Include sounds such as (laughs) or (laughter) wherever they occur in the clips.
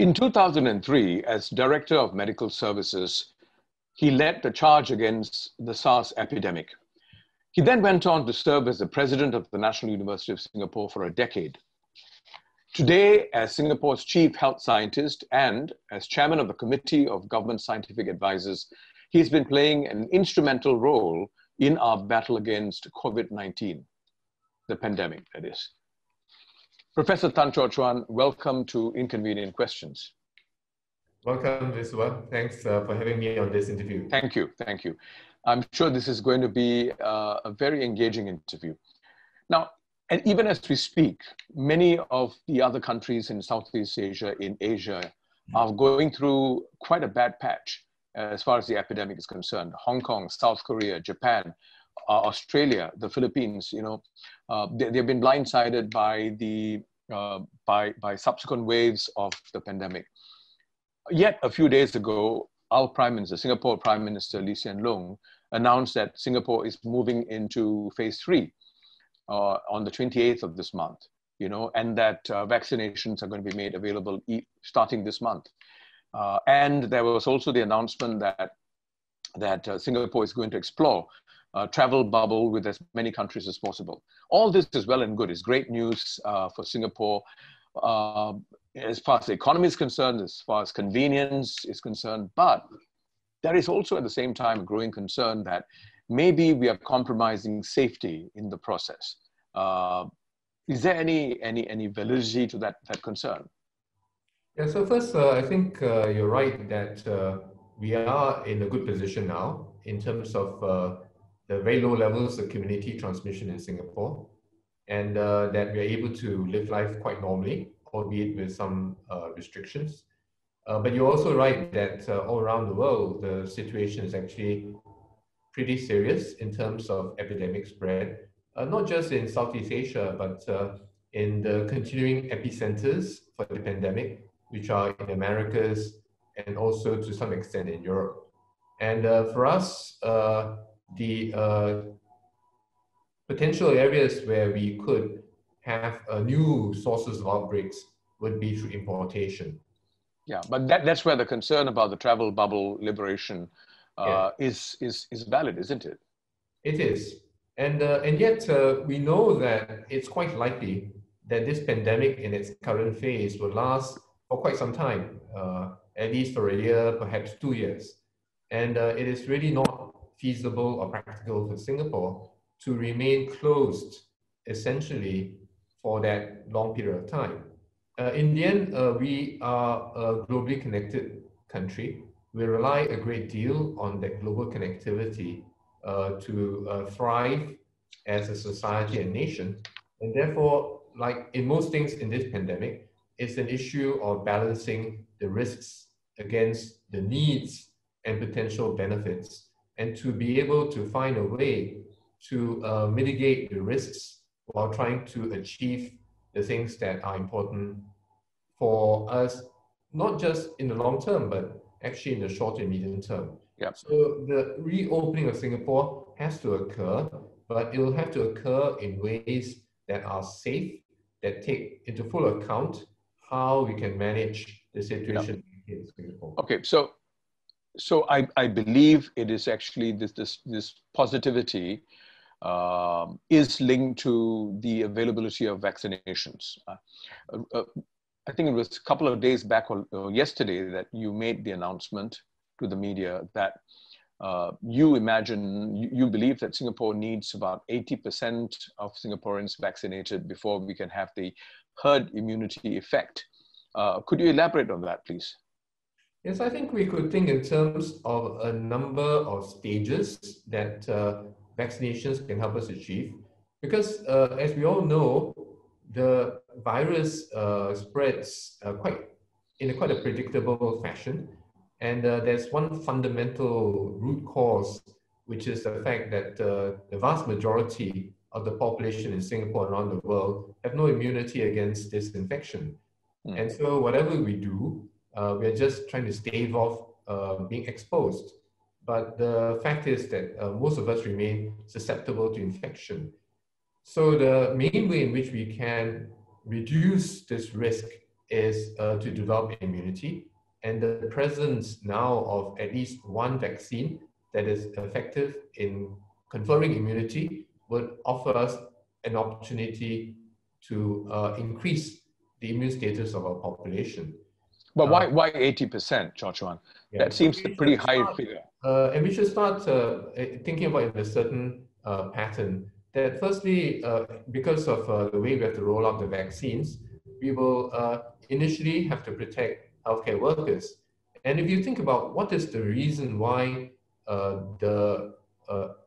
In 2003, as Director of Medical Services, he led the charge against the SARS epidemic. He then went on to serve as the President of the National University of Singapore for a decade. Today, as Singapore's Chief Health Scientist and as Chairman of the Committee of Government Scientific Advisors, he's been playing an instrumental role in our battle against COVID 19, the pandemic, that is. Professor Tan Chorh Chuan, welcome to Inconvenient Questions. Welcome, Viswa. Thanks uh, for having me on this interview. Thank you, thank you. I'm sure this is going to be uh, a very engaging interview. Now, and even as we speak, many of the other countries in Southeast Asia, in Asia, are going through quite a bad patch as far as the epidemic is concerned. Hong Kong, South Korea, Japan, uh, Australia, the Philippines, you know, uh, they, have been blindsided by the uh, by by subsequent waves of the pandemic. Yet a few days ago, our Prime Minister, Singapore Prime Minister Lee Hsien Loong, announced that Singapore is moving into phase three uh, on the 28th of this month. You know, and that uh, vaccinations are going to be made available e starting this month. Uh, and there was also the announcement that that Singapore is going to explore uh, travel bubble with as many countries as possible. All this is well and good. It's great news uh, for Singapore. Uh, as far as the economy is concerned, as far as convenience is concerned, but there is also at the same time a growing concern that maybe we are compromising safety in the process. Uh, is there any, any, any validity to that, that concern? Yeah, so first, uh, I think uh, you're right that we are in a good position now in terms of the very low levels of community transmission in Singapore, and uh, that we are able to live life quite normally, albeit with some uh, restrictions. Uh, but you're also right that uh, all around the world, the situation is actually pretty serious in terms of epidemic spread, uh, not just in Southeast Asia, but uh, in the continuing epicenters for the pandemic, which are in Americas and also to some extent in Europe. And for us, the uh, potential areas where we could have uh, new sources of outbreaks would be through importation. Yeah, but that, that's where the concern about the travel bubble liberation uh, yeah. is, is, is valid, isn't it? It is. And, uh, and yet uh, we know that it's quite likely that this pandemic in its current phase will last for quite some time, uh, at least for a year, perhaps two years. And it is really not feasible or practical for Singapore to remain closed essentially for that long period of time. Uh, in the end, uh, we are a globally connected country. We rely a great deal on that global connectivity uh, to uh, thrive as a society and nation. And therefore, like in most things in this pandemic, it's an issue of balancing the risks against the needs and potential benefits and to be able to find a way to uh, mitigate the risks while trying to achieve the things that are important for us, not just in the long term, but actually in the short and medium term. Yeah. So the reopening of Singapore has to occur, but it will have to occur in ways that are safe, that take into full account how we can manage the situation yeah. in Singapore. Okay, so so I, I believe it is actually this, this, this positivity um, is linked to the availability of vaccinations. Uh, uh, I think it was a couple of days back or, or, yesterday that you made the announcement to the media that uh, you imagine, you, you, believe that Singapore needs about 80% of Singaporeans vaccinated before we can have the herd immunity effect. Uh, could you elaborate on that, please? Yes, I think we could think in terms of a number of stages that uh, vaccinations can help us achieve. Because uh, as we all know, the virus uh, spreads uh, quite in a quite a predictable fashion. And uh, there's one fundamental root cause, which is the fact that uh, the vast majority of the population in Singapore and around the world have no immunity against this infection. Mm. And so whatever we do, uh, we're just trying to stave off uh, being exposed. But the fact is that uh, most of us remain susceptible to infection. So the main way in which we can reduce this risk is uh, to develop immunity. And the presence now of at least one vaccine that is effective in conferring immunity would offer us an opportunity to uh, increase the immune status of our population. But why, uh, why 80%, Chorh Chuan? Yeah, that seems a pretty high start, figure. Uh, and we should start uh, thinking about a certain uh, pattern. That firstly, uh, because of the way we have to roll out the vaccines, we will initially have to protect healthcare workers. And if you think about what is the reason why the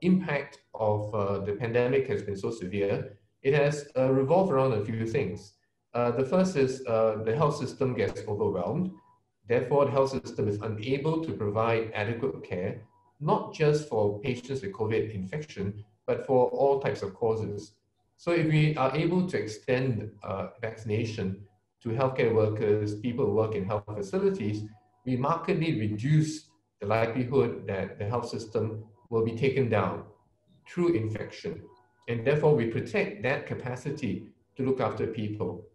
impact of the pandemic has been so severe, it has revolved around a few things. Uh, the first is uh, the health system gets overwhelmed. Therefore, the health system is unable to provide adequate care, not just for patients with COVID infection, but for all types of causes. So if we are able to extend uh, vaccination to healthcare workers, people who work in health facilities, we markedly reduce the likelihood that the health system will be taken down through infection. And therefore, we protect that capacity to look after people.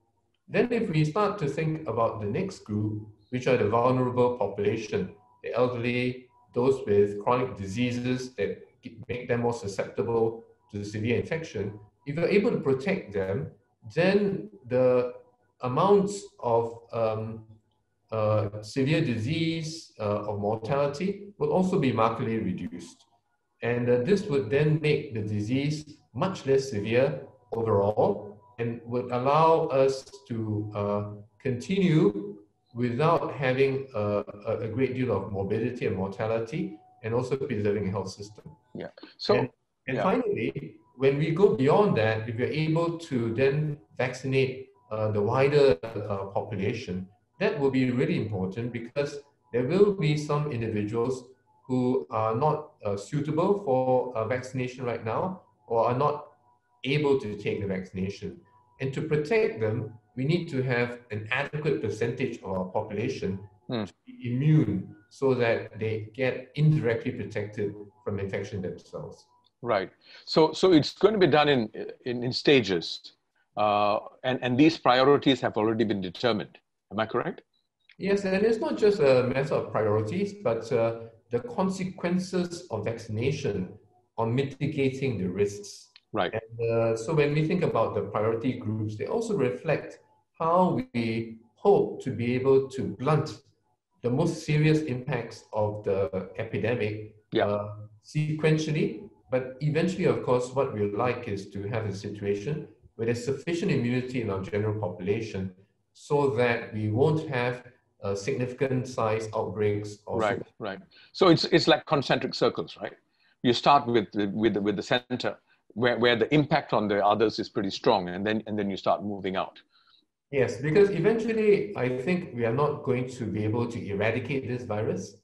Then if we start to think about the next group, which are the vulnerable population, the elderly, those with chronic diseases that make them more susceptible to severe infection, if you're able to protect them, then the amounts of um, uh, severe disease, uh, of mortality will also be markedly reduced. And uh, this would then make the disease much less severe overall and would allow us to uh, continue without having a, a, great deal of morbidity and mortality and also preserving a health system. Yeah. So, and, and yeah. finally, when we go beyond that, if we're able to then vaccinate uh, the wider uh, population, that will be really important because there will be some individuals who are not uh, suitable for vaccination right now or are not able to take the vaccination. And to protect them, we need to have an adequate percentage of our population hmm. to be immune so that they get indirectly protected from infection themselves. Right. So, so it's going to be done in, in, in stages. Uh, and, and these priorities have already been determined. Am I correct? Yes, and it's not just a matter of priorities, but uh, the consequences of vaccination on mitigating the risks. Right. And, uh, so when we think about the priority groups, they also reflect how we hope to be able to blunt the most serious impacts of the epidemic yeah. uh, sequentially. But eventually, of course, what we like is to have a situation where there's sufficient immunity in our general population so that we won't have uh, significant size outbreaks. Right, right. So it's, it's like concentric circles, right? You start with the, with the, with the center where, where the impact on the others is pretty strong and then and then you start moving out. Yes because eventually i think we are not going to be able to eradicate this virus.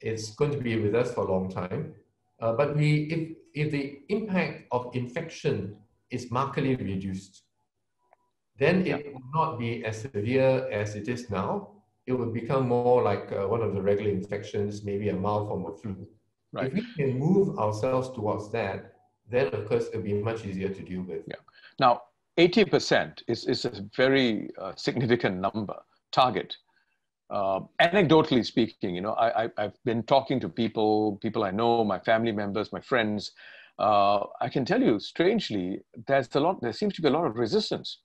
It's going to be with us for a long time. Uh, but we if if the impact of infection is markedly reduced then it yeah. will not be as severe as it is now. It will become more like uh, one of the regular infections maybe a mild form of flu. Right. if we can move ourselves towards that then of course it'll be much easier to deal with. Yeah. Now, 80% is, is a very uh, significant number, target. Uh, anecdotally speaking, you know, I, I, have been talking to people, people I know, my family members, my friends. Uh, I can tell you, strangely, there's a lot, there seems to be a lot of resistance.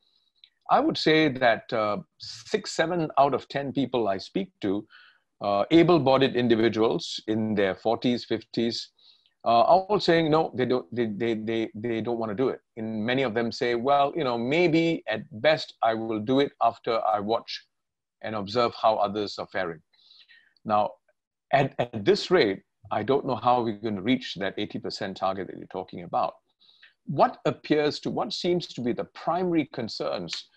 I would say that uh, six, seven out of 10 people I speak to, uh, able bodied individuals in their 40s, 50s, uh, all saying no they don't they, they, they, they don't want to do it. And many of them say well you know maybe at best i will do it after i watch and observe how others are faring. Now at, at this rate i don't know how we're going to reach that 80% target that you're talking about. What appears to what seems to be the primary concerns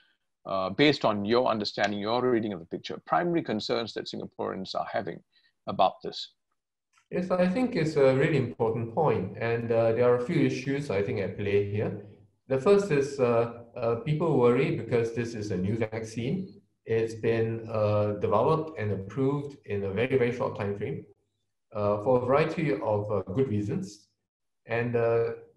uh, based on your understanding your reading of the picture primary concerns that singaporeans are having about this Yes, I think it's a really important point, and uh, there are a few issues I think at play here. The first is uh, uh, people worry because this is a new vaccine. It's been uh, developed and approved in a very, very short time frame uh, for a variety of uh, good reasons. And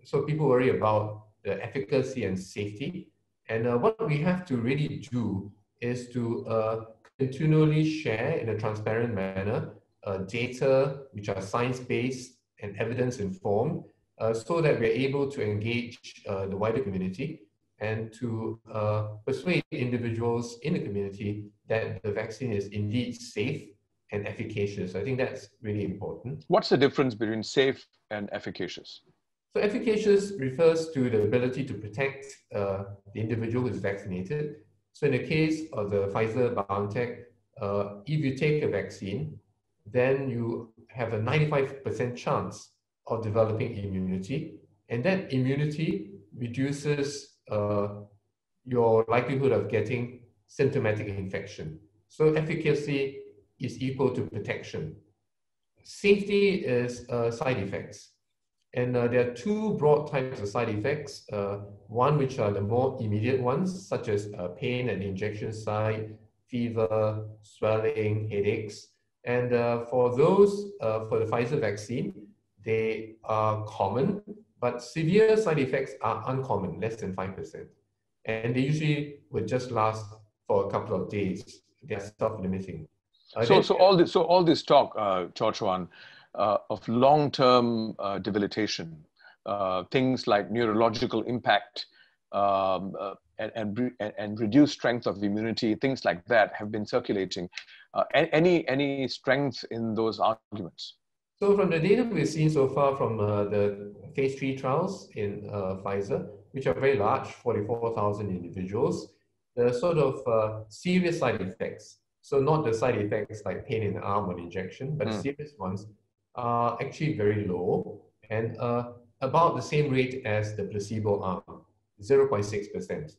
so people worry about the efficacy and safety. And what we have to really do is to continually share in a transparent manner uh, data which are science-based and evidence-informed uh, so that we're able to engage uh, the wider community and to uh, persuade individuals in the community that the vaccine is indeed safe and efficacious. I think that's really important. What's the difference between safe and efficacious? So efficacious refers to the ability to protect uh, the individual who is vaccinated. So in the case of the Pfizer BioNTech, uh, if you take a vaccine, then you have a 95% chance of developing immunity. And that immunity reduces uh, your likelihood of getting symptomatic infection. So efficacy is equal to protection. Safety is uh, side effects. And uh, there are two broad types of side effects. Uh, one which are the more immediate ones, such as uh, pain at the injection site, fever, swelling, headaches. And uh, for those, uh, for the Pfizer vaccine, they are common, but severe side effects are uncommon, less than 5%. And they usually would just last for a couple of days. They're self-limiting. Uh, so, so all this, so all this talk, uh, Chuan, uh, of long-term uh, debilitation, uh, things like neurological impact um, uh, and, and, and reduced strength of immunity, things like that have been circulating. Uh, any, any strength in those arguments? So from the data we've seen so far from uh, the phase three trials in Pfizer, which are very large, 44,000 individuals, the sort of serious side effects so not the side effects like pain in the arm or injection, but mm. serious ones are actually very low and uh, about the same rate as the placebo arm, 0.6%.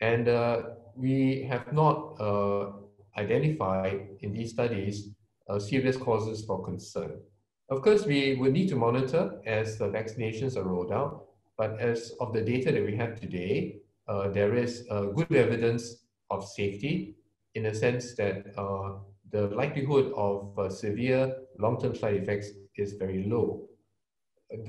And uh, we have not uh, identified in these studies uh, serious causes for concern. Of course, we will need to monitor as the vaccinations are rolled out, but as of the data that we have today, uh, there is uh, good evidence of safety in a sense that uh, the likelihood of severe long-term side effects is very low.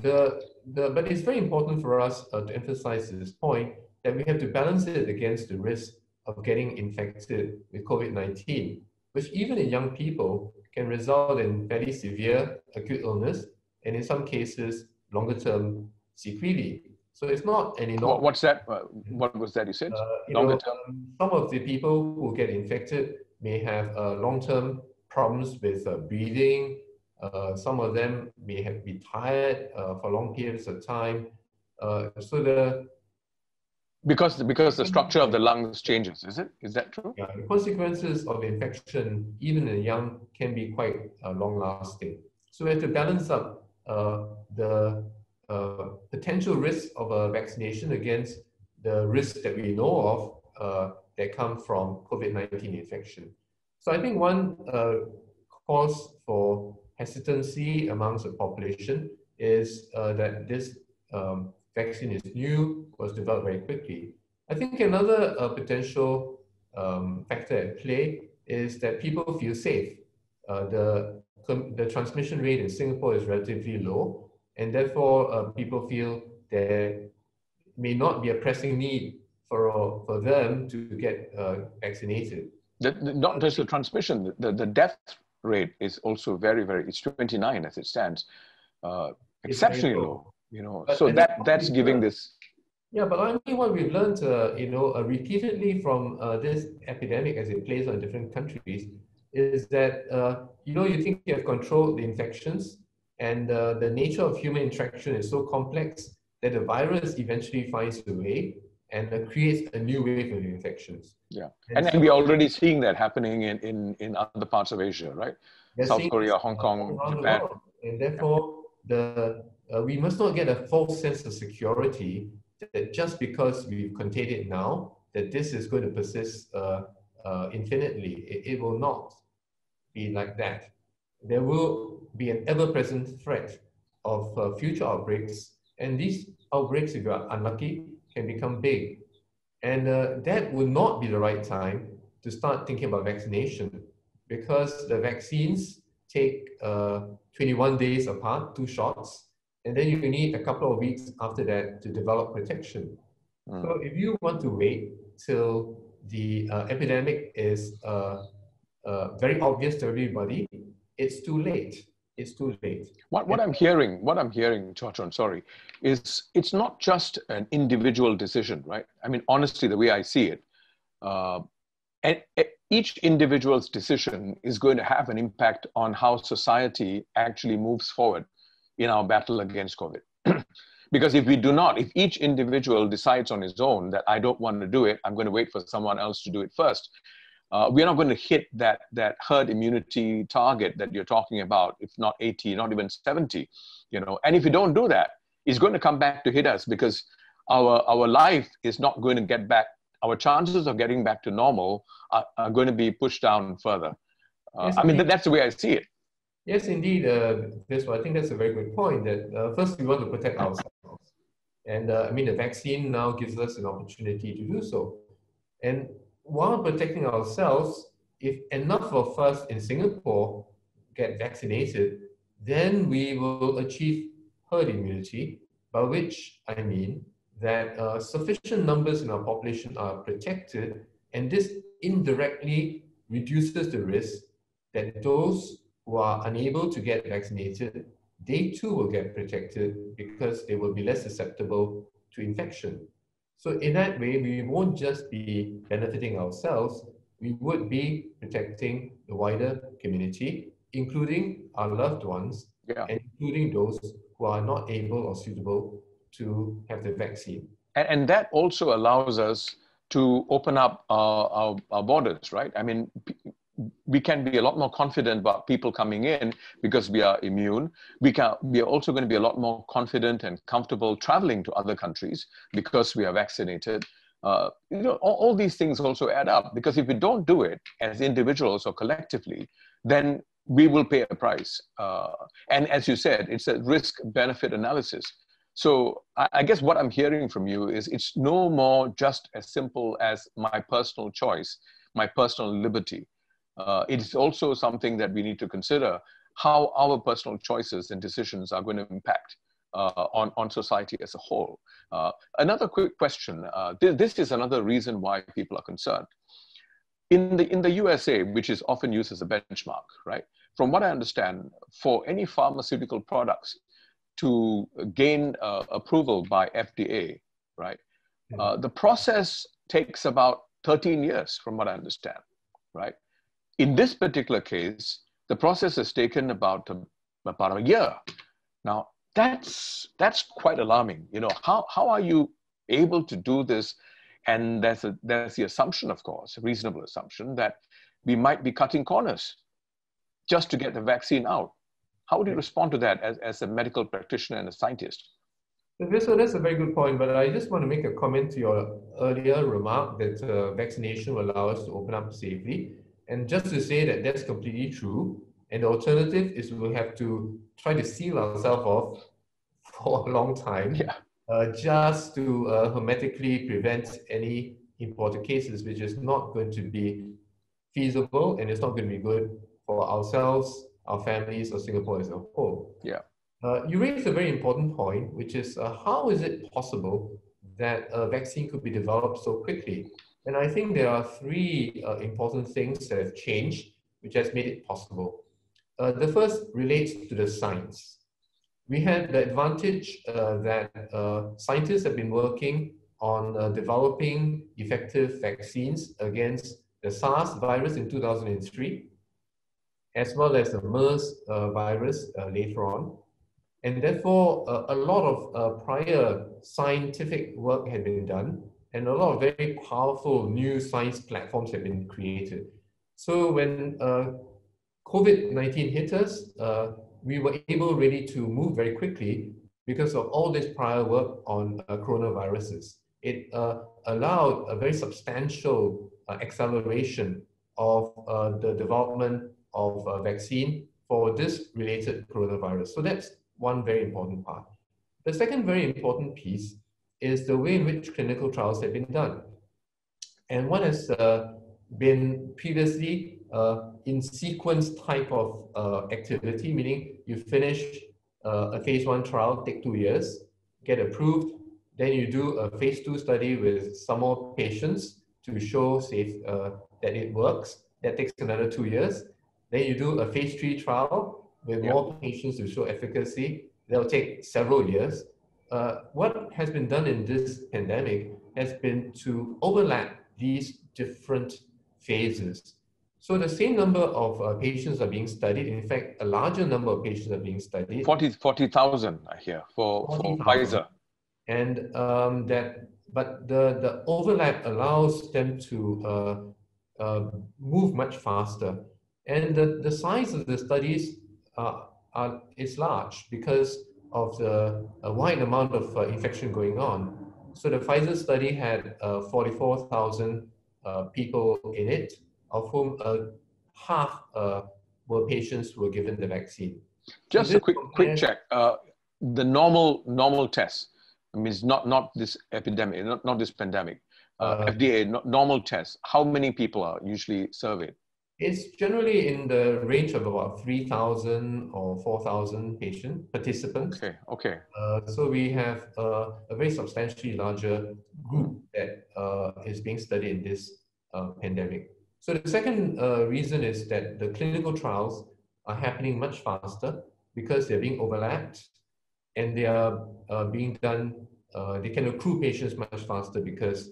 The, the, but it's very important for us uh, to emphasize this point that we have to balance it against the risk of getting infected with COVID-19, which even in young people can result in very severe acute illness and in some cases longer-term sequelae. So it's not an enormous. What's that? Uh, what was that you said? Uh, you longer know, term. Um, some of the people who get infected may have uh, long-term problems with uh, breathing. Uh, some of them may have be tired uh, for long periods of time. Uh, so the because because the structure of the lungs changes, is it? Is that true? Yeah, the consequences of infection, even in young, can be quite uh, long-lasting. So we have to balance up the potential risk of a vaccination against the risk that we know of that come from COVID-19 infection. So I think one uh, cause for hesitancy amongst the population is uh, that this um, vaccine is new, was developed very quickly. I think another uh, potential um, factor at play is that people feel safe. Uh, the, the transmission rate in Singapore is relatively low, and therefore uh, people feel there may not be a pressing need for, for them to get uh, vaccinated. The, the, not just the transmission, the, the death rate is also very, very, it's 29 as it stands, uh, exceptionally low. low. you know, but, so that, that's giving this. Yeah, but I mean, what we've learned, uh, you know, uh, repeatedly from uh, this epidemic as it plays on different countries is that, uh, you know, you think you have controlled the infections and uh, the nature of human interaction is so complex that the virus eventually finds a way and it creates a new wave of infections. Yeah, and, and, so, and we're already seeing that happening in, in, in other parts of Asia, right? South Korea, Hong Kong, Japan. And therefore, the, uh, we must not get a false sense of security that just because we've contained it now, that this is going to persist uh, uh, infinitely. It, it will not be like that. There will be an ever-present threat of uh, future outbreaks, and these outbreaks, if you are unlucky, can become big. And uh, that would not be the right time to start thinking about vaccination because the vaccines take uh, 21 days apart, two shots, and then you need a couple of weeks after that to develop protection. Mm. So if you want to wait till the uh, epidemic is uh, uh, very obvious to everybody, it's too late. It's too late. What, what I'm hearing, what I'm hearing, Chorh Chuan, sorry, is it's not just an individual decision, right? I mean, honestly, the way I see it, uh, and each individual's decision is going to have an impact on how society actually moves forward in our battle against COVID. (clears throat) because if we do not, if each individual decides on his own that I don't want to do it, I'm going to wait for someone else to do it first, uh, we're not going to hit that, that herd immunity target that you're talking about, if not 80, not even 70, you know. And if we don't do that, it's going to come back to hit us because our, our life is not going to get back our chances of getting back to normal are, are going to be pushed down further. Uh, yes, I mean, that's the way I see it. Yes, indeed. Uh, this, I think that's a very good point. That uh, first we want to protect ourselves, and uh, I mean the vaccine now gives us an opportunity to do so. And while protecting ourselves, if enough of us in Singapore get vaccinated, then we will achieve herd immunity. By which I mean that uh, sufficient numbers in our population are protected, and this indirectly reduces the risk that those who are unable to get vaccinated, they too will get protected because they will be less susceptible to infection. So in that way, we won't just be benefiting ourselves, we would be protecting the wider community, including our loved ones, yeah. and including those who are not able or suitable to have the vaccine. And, and that also allows us to open up our, our, our borders, right? I mean, we can be a lot more confident about people coming in because we are immune. We can we are also going to be a lot more confident and comfortable traveling to other countries because we are vaccinated. Uh, you know, all, all, these things also add up because if we don't do it as individuals or collectively, then we will pay a price. Uh, and as you said, it's a risk benefit analysis. So I, I guess what I'm hearing from you is it's no more just as simple as my personal choice, my personal liberty. Uh, it's also something that we need to consider how our personal choices and decisions are going to impact uh, on, on society as a whole. Uh, another quick question. Uh, th this is another reason why people are concerned. In the, in the USA, which is often used as a benchmark, right? From what I understand, for any pharmaceutical products, to gain uh, approval by FDA, right? Hmm. Uh, the process takes about 13 years, from what I understand, right? In this particular case, the process has taken about a, about a year. Now, that's that's quite alarming. You know, how how are you able to do this? And there's a there's the assumption, of course, a reasonable assumption that we might be cutting corners just to get the vaccine out. How would you respond to that as, as a medical practitioner and a scientist? So that's a very good point, but I just want to make a comment to your earlier remark that uh, vaccination will allow us to open up safely. And just to say that that's completely true. And the alternative is we'll have to try to seal ourselves off (laughs) for a long time, yeah. uh, just to uh, hermetically prevent any imported cases, which is not going to be feasible and it's not going to be good for ourselves our families or Singapore as a whole. Yeah. Uh, you raised a very important point, which is uh, how is it possible that a vaccine could be developed so quickly? And I think there are three uh, important things that have changed, which has made it possible. Uh, the first relates to the science. We had the advantage uh, that uh, scientists have been working on developing effective vaccines against the SARS virus in 2003 as well as the MERS uh, virus uh, later on. And therefore, uh, a lot of prior scientific work had been done and a lot of very powerful new science platforms have been created. So when COVID-19 hit us, we were able really to move very quickly because of all this prior work on uh, coronaviruses. It uh, allowed a very substantial uh, acceleration of the development of a vaccine for this related coronavirus. So that's one very important part. The second very important piece is the way in which clinical trials have been done. And one has uh, been previously uh, in sequence type of uh, activity, meaning you finish uh, a phase one trial, take two years, get approved, then you do a phase two study with some more patients to show safe, uh, that it works. That takes another two years. Then you do a phase three trial with yeah. more patients to show efficacy. That'll take several years. Uh, what has been done in this pandemic has been to overlap these different phases. So the same number of uh, patients are being studied. In fact, a larger number of patients are being studied. 40,000, 40, I hear, for, 40, for Pfizer. And um, that, but the, the overlap allows them to uh, uh, move much faster. And the, the size of the studies uh, are, is large because of the wide amount of uh, infection going on. So the Pfizer study had uh, 44,000 uh, people in it, of whom uh, half uh, were patients who were given the vaccine. Just a quick quick check. Uh, the normal normal test means not not this epidemic, not, not this pandemic. Uh, FDA normal test. How many people are usually surveyed? It's generally in the range of about 3,000 or 4,000 patient participants. Okay, okay. Uh, so we have uh, a very substantially larger group that uh, is being studied in this uh, pandemic. So the second uh, reason is that the clinical trials are happening much faster because they're being overlapped and they are uh, being done, they can accrue patients much faster because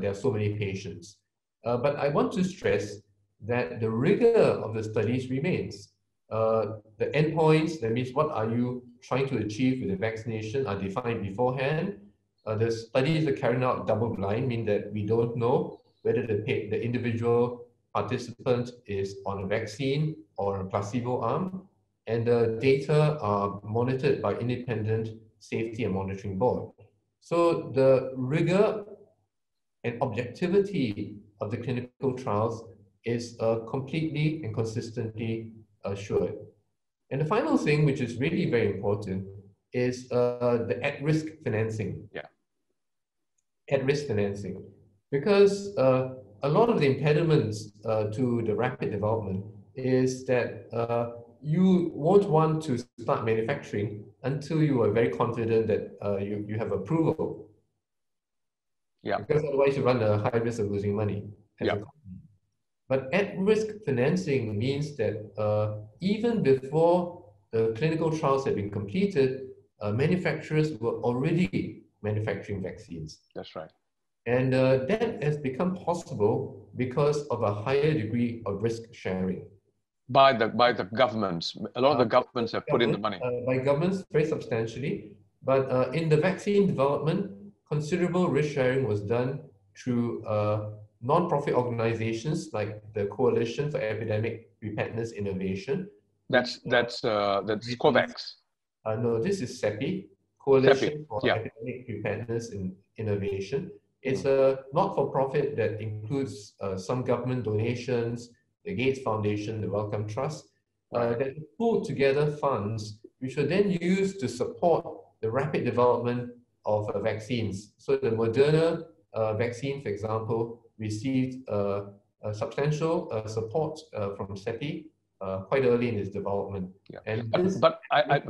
there are so many patients. but I want to stress that the rigor of the studies remains. Uh, the endpoints, that means what are you trying to achieve with the vaccination, are defined beforehand. Uh, the studies are carried out double blind, mean that we don't know whether the, the individual participant is on a vaccine or a placebo arm. And the data are monitored by independent safety and monitoring board. So the rigor and objectivity of the clinical trials is uh, completely and consistently assured. And the final thing, which is really very important, is uh, the at-risk financing. Yeah. At-risk financing. Because uh, a lot of the impediments uh, to the rapid development is that uh, you won't want to start manufacturing until you are very confident that uh, you, you have approval. Yeah. Because otherwise you run a high risk of losing money. Yeah. But at-risk financing means that uh, even before the clinical trials have been completed, uh, manufacturers were already manufacturing vaccines. That's right. And uh, that has become possible because of a higher degree of risk sharing. By the, by the governments. A lot of the uh, governments have put in the money. Uh, by governments, very substantially. But uh, in the vaccine development, considerable risk sharing was done through non-profit organizations like the Coalition for Epidemic Preparedness Innovation. That's that's uh, that's COVAX. Uh, no, this is CEPI, Coalition CEPI. for yeah. Epidemic Preparedness and Innovation. It's mm. a not-for-profit that includes uh, some government donations, the Gates Foundation, the Wellcome Trust, uh, that pull together funds which are then used to support the rapid development of uh, vaccines. So the Moderna uh, vaccine, for example, received uh, a substantial uh, support uh, from CEPI quite early in its development. Yeah. And but, but I, I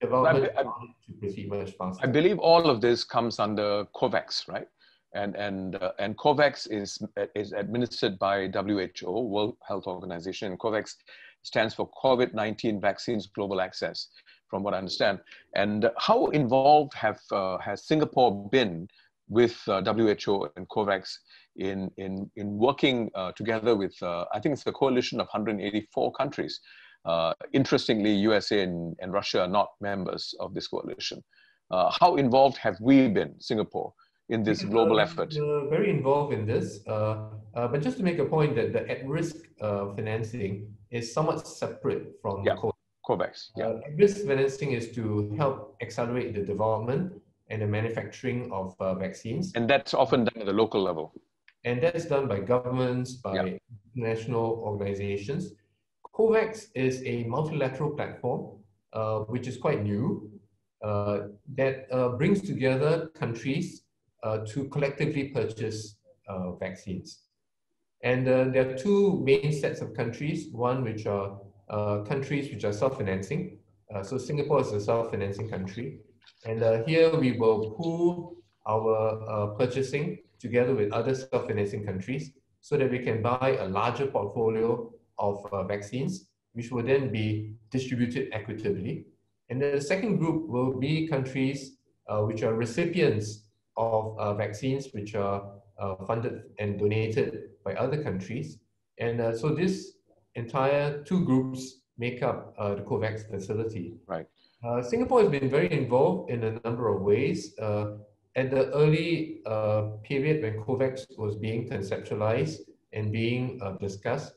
development I, I, to proceed much faster. I believe all of this comes under COVAX, right? And and uh, and COVAX is is administered by WHO, World Health Organization, and COVAX stands for COVID-19 Vaccines Global Access, from what I understand. And how involved have uh, has Singapore been with uh, WHO and COVAX in, in, in working uh, together with, uh, I think it's a coalition of 184 countries. Uh, interestingly, USA and, and Russia are not members of this coalition. Uh, how involved have we been, Singapore, in this global effort? very involved in this, but just to make a point that the at-risk financing is somewhat separate from yeah. COVAX. Yeah. at-risk financing is to help accelerate the development and the manufacturing of uh, vaccines. And that's often done at the local level. And that's done by governments, by yeah. international organizations. COVAX is a multilateral platform, uh, which is quite new, uh, that uh, brings together countries uh, to collectively purchase uh, vaccines. And there are two main sets of countries, one which are countries which are self-financing. so Singapore is a self-financing country. And uh, here we will pool our uh, purchasing together with other self-financing countries so that we can buy a larger portfolio of uh, vaccines, which will then be distributed equitably. And then the second group will be countries uh, which are recipients of vaccines which are funded and donated by other countries. And uh, so this entire two groups make up uh, the COVAX facility. Right. Uh, Singapore has been very involved in a number of ways. Uh, at the early uh, period when COVAX was being conceptualized and being uh, discussed,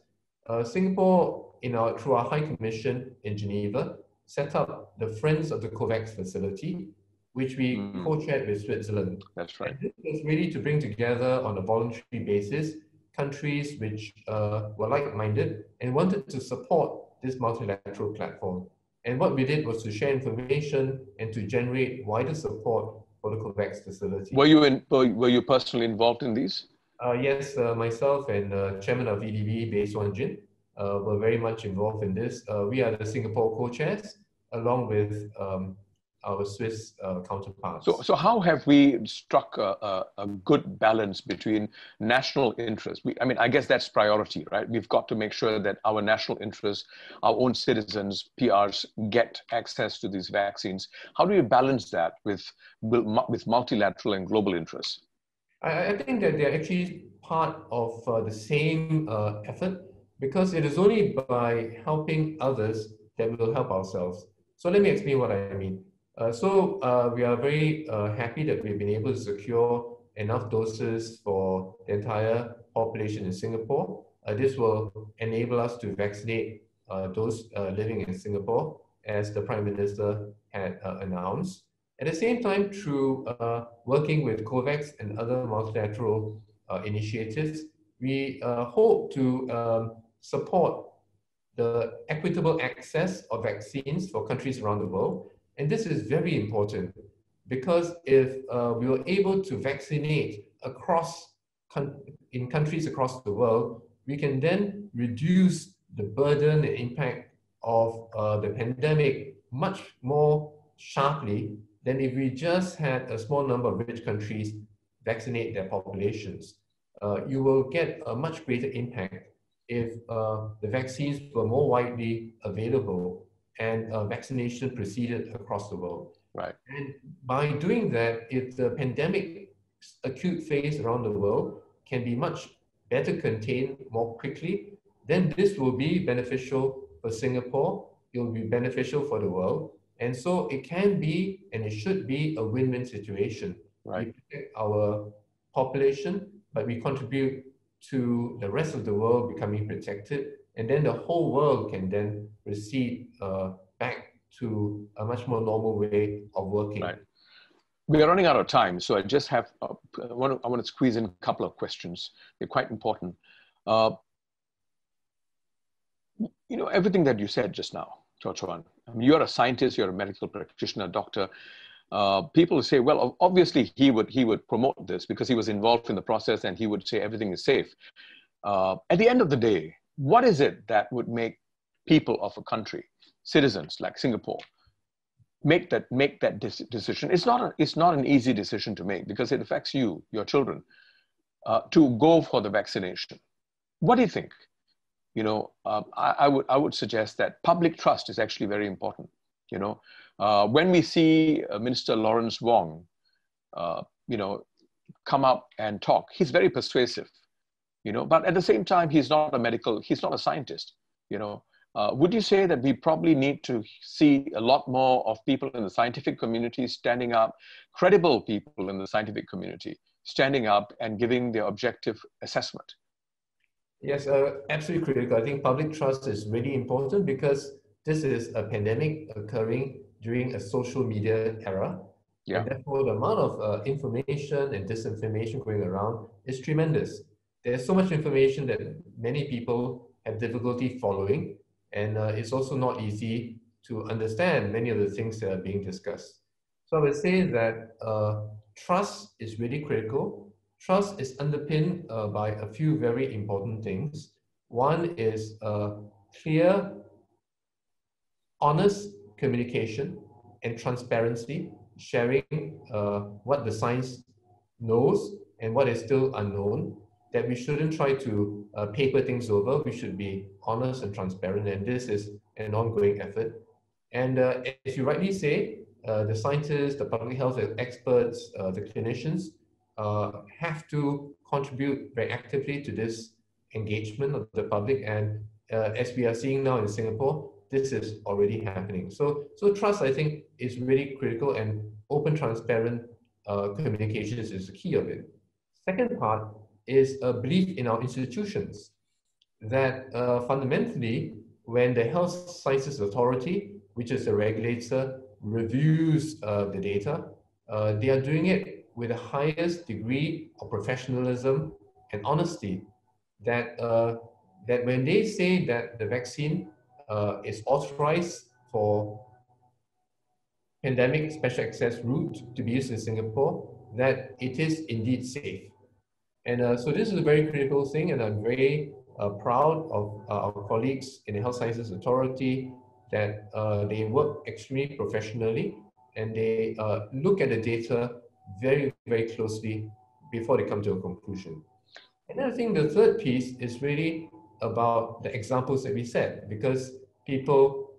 uh, Singapore, in our, through our High Commission in Geneva, set up the Friends of the COVAX facility, which we mm. co-chaired with Switzerland. That's right. And this was really to bring together on a voluntary basis countries which uh, were like-minded and wanted to support this multilateral platform. And what we did was to share information and to generate wider support for the COVAX facility. Were you in, were you personally involved in these? Uh, yes, uh, myself and uh, chairman of EDB, Beh Swan Gin, uh, were very much involved in this. Uh, we are the Singapore co-chairs, along with um, our Swiss uh, counterparts. So, so how have we struck a, a, a, good balance between national interest? We, I mean, I guess that's priority, right? We've got to make sure that our national interests, our own citizens, PRs, get access to these vaccines. How do you balance that with, with multilateral and global interests? I, I think that they're actually part of uh, the same uh, effort because it is only by helping others that we will help ourselves. So let me explain what I mean. Uh, so uh, we are very uh, happy that we've been able to secure enough doses for the entire population in Singapore. Uh, this will enable us to vaccinate uh, those living in Singapore, as the Prime Minister had announced. At the same time, through working with COVAX and other multilateral initiatives, we hope to um, support the equitable access of vaccines for countries around the world and this is very important because if uh, we were able to vaccinate across in countries across the world, we can then reduce the burden and impact of uh, the pandemic much more sharply than if we just had a small number of rich countries vaccinate their populations. Uh, you will get a much greater impact if uh, the vaccines were more widely available and uh, vaccination proceeded across the world. Right. And by doing that, if the pandemic acute phase around the world can be much better contained more quickly, then this will be beneficial for Singapore. It will be beneficial for the world. And so it can be and it should be a win-win situation. Right. We protect our population, but we contribute to the rest of the world becoming protected and then the whole world can then proceed uh, back to a much more normal way of working. Right. We are running out of time, so I just have uh, I, want to, squeeze in a couple of questions. They're quite important. Uh, you know everything that you said just now, Chorh Chuan. I mean, you're a scientist, you're a medical practitioner, doctor. Uh, people say, well, obviously he would he would promote this because he was involved in the process, and he would say everything is safe. Uh, at the end of the day, what is it that would make people of a country, citizens like Singapore, make that make that decision? It's not a, it's not an easy decision to make because it affects you, your children, uh, to go for the vaccination. What do you think? You know, um, I, I, would I would suggest that public trust is actually very important. You know, uh, when we see uh, Minister Lawrence Wong, uh, you know, come up and talk, he's very persuasive you know but at the same time he's not a medical he's not a scientist you know. Uh, would you say that we probably need to see a lot more of people in the scientific community standing up credible people in the scientific community standing up and giving their objective assessment? Yes uh, absolutely critical. I think public trust is really important because this is a pandemic occurring during a social media era. Yeah. And therefore, the amount of uh, information and disinformation going around is tremendous there's so much information that many people have difficulty following, and uh, it's also not easy to understand many of the things that are being discussed. So I would say that uh, trust is really critical. Trust is underpinned uh, by a few very important things. One is uh, clear, honest communication and transparency, sharing uh, what the science knows and what is still unknown, that we shouldn't try to uh, paper things over. We should be honest and transparent, and this is an ongoing effort. And uh, as you rightly say, uh, the scientists, the public health experts, uh, the clinicians uh, have to contribute very actively to this engagement of the public. And uh, as we are seeing now in Singapore, this is already happening. So, so trust, I think, is really critical and open, transparent communications is the key of it. Second part is a belief in our institutions that uh, fundamentally, when the Health Sciences Authority, which is the regulator, reviews uh, the data, uh, they are doing it with the highest degree of professionalism and honesty. That, uh, that when they say that the vaccine uh, is authorized for pandemic special access route to be used in Singapore, that it is indeed safe. And uh, so this is a very critical thing, and I'm very uh, proud of uh, our colleagues in the Health Sciences Authority that uh, they work extremely professionally and they uh, look at the data very, very closely before they come to a conclusion. And I think the third piece is really about the examples that we set, because people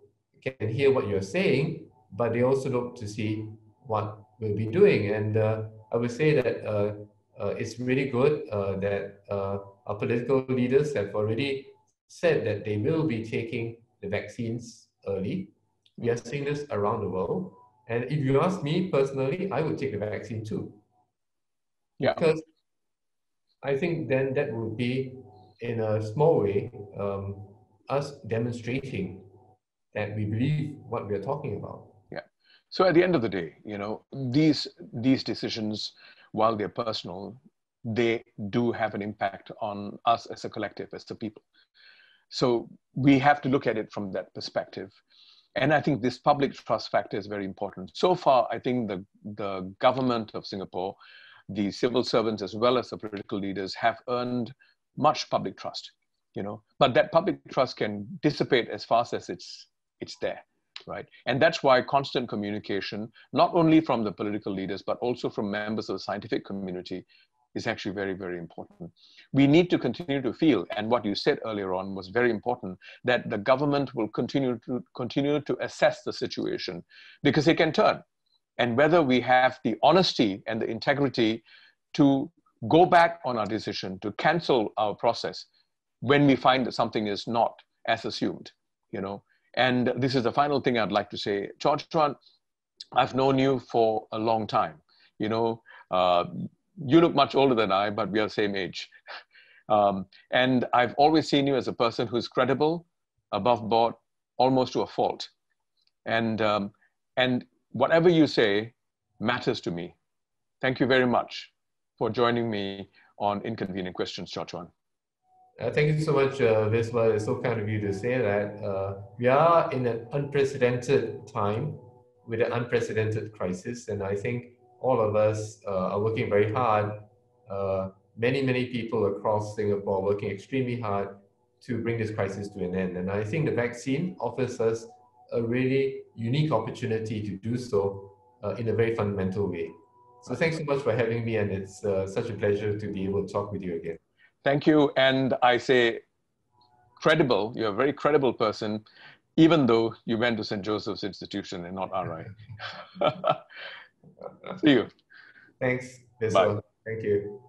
can hear what you're saying, but they also look to see what we'll be doing. And uh, I would say that it's really good uh, that uh, our political leaders have already said that they will be taking the vaccines early. We are seeing this around the world. And if you ask me personally, I would take the vaccine too. Yeah. Because I think then that would be, in a small way, um, us demonstrating that we believe what we are talking about. Yeah. So at the end of the day, you know, these these decisions, while they're personal, they do have an impact on us as a collective, as the people. So we have to look at it from that perspective. And I think this public trust factor is very important. So far, I think the, the government of Singapore, the civil servants, as well as the political leaders, have earned much public trust. You know, but that public trust can dissipate as fast as it's it's there right? And that's why constant communication not only from the political leaders but also from members of the scientific community is actually very very important. We need to continue to feel and what you said earlier on was very important that the government will continue to continue to assess the situation because it can turn. And whether we have the honesty and the integrity to go back on our decision to cancel our process when we find that something is not as assumed you know and this is the final thing I'd like to say. Chuan, I've known you for a long time. You know, uh, you look much older than I, but we are the same age. Um, and I've always seen you as a person who's credible, above board, almost to a fault. And, um, and whatever you say matters to me. Thank you very much for joining me on Inconvenient Questions, Chorh Chuan. Uh, thank you so much, uh, Viswa. It's so kind of you to say that. Uh, we are in an unprecedented time with an unprecedented crisis, and I think all of us uh, are working very hard. Uh, many, many people across Singapore working extremely hard to bring this crisis to an end. And I think the vaccine offers us a really unique opportunity to do so uh, in a very fundamental way. So thanks so much for having me, and it's such a pleasure to be able to talk with you again. Thank you. And I say credible, you're a very credible person, even though you went to St. Joseph's Institution and not RI. (laughs) See you. Thanks. Bye. Thank you.